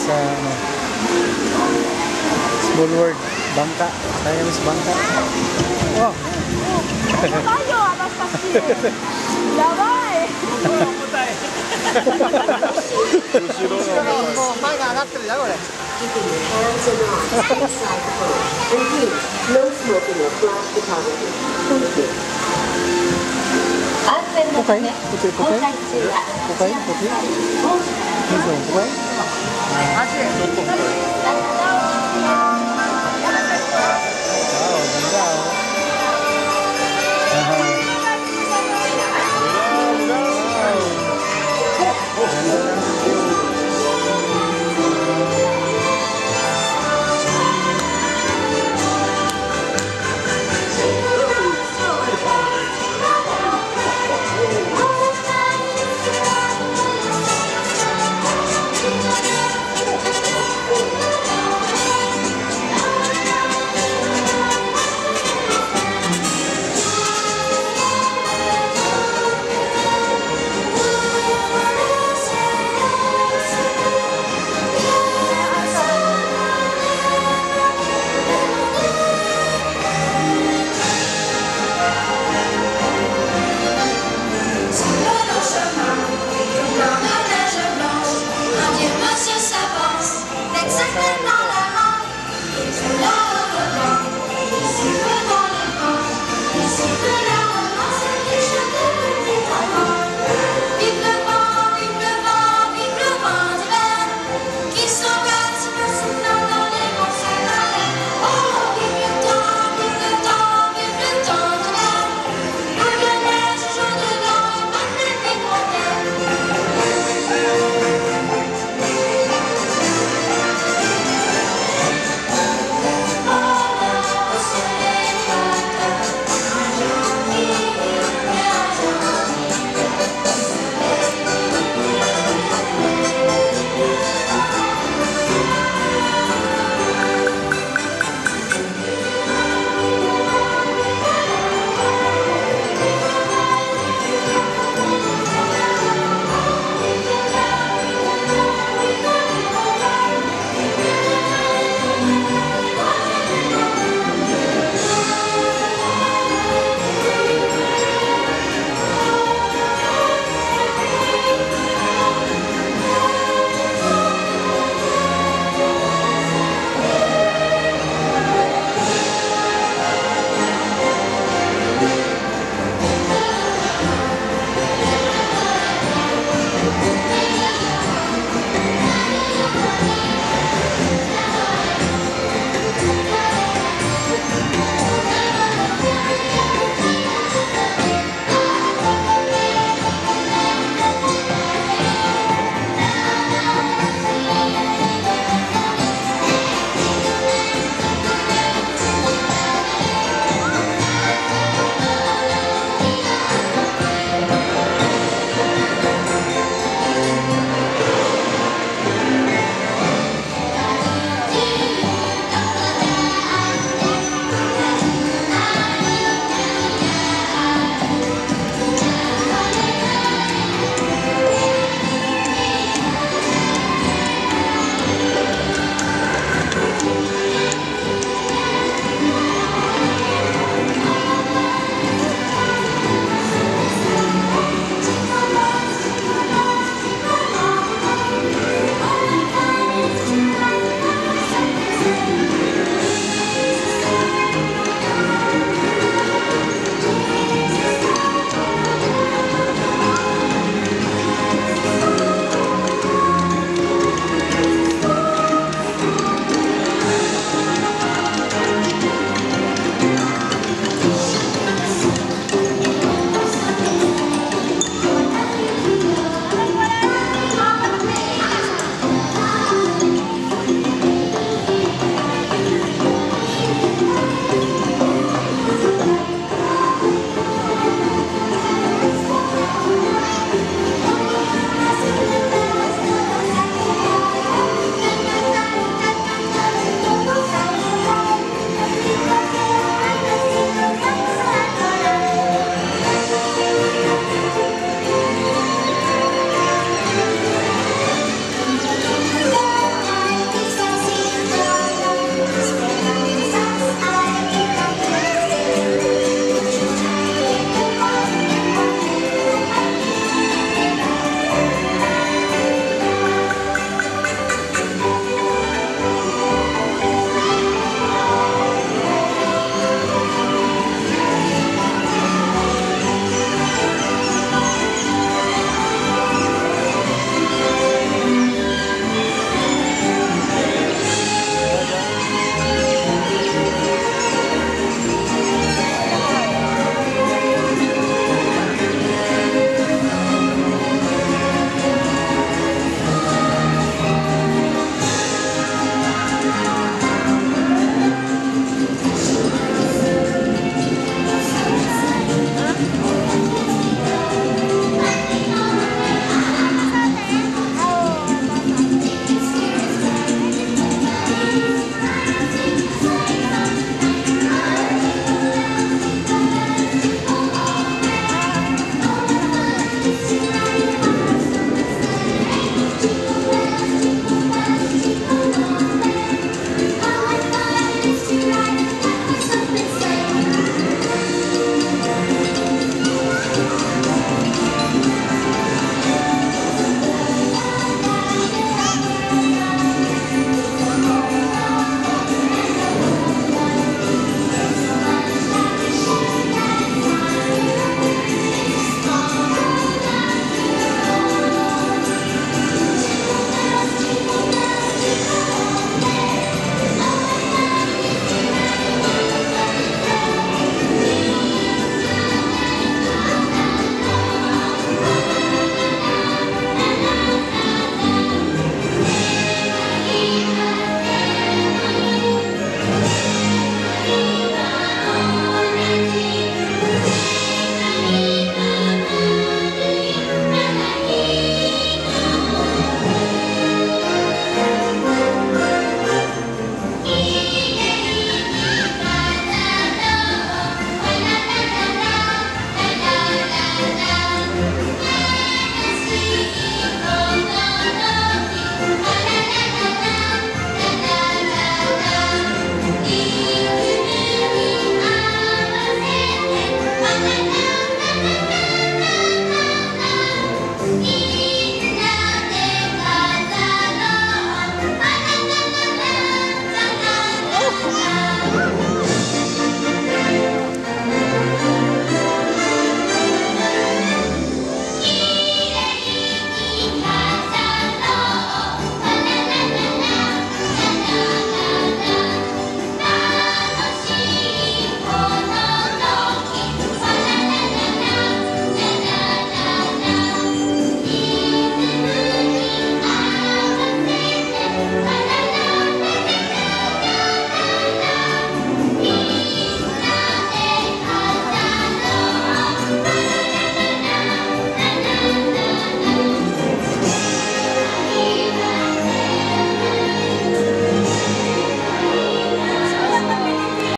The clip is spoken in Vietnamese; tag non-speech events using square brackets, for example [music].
sa ano, small world, bangka. Tayo kami sa bangka. Oh, tayo, alas kasi. Yabay! もう前が上がってるじゃんこれ Keeping your hands [laughs] and arms inside the boat. And please, no smoking or flash photography. Thank you. 安全のため、 puti, puti. 航海中は Pukay, puti. Ito, 맛 이.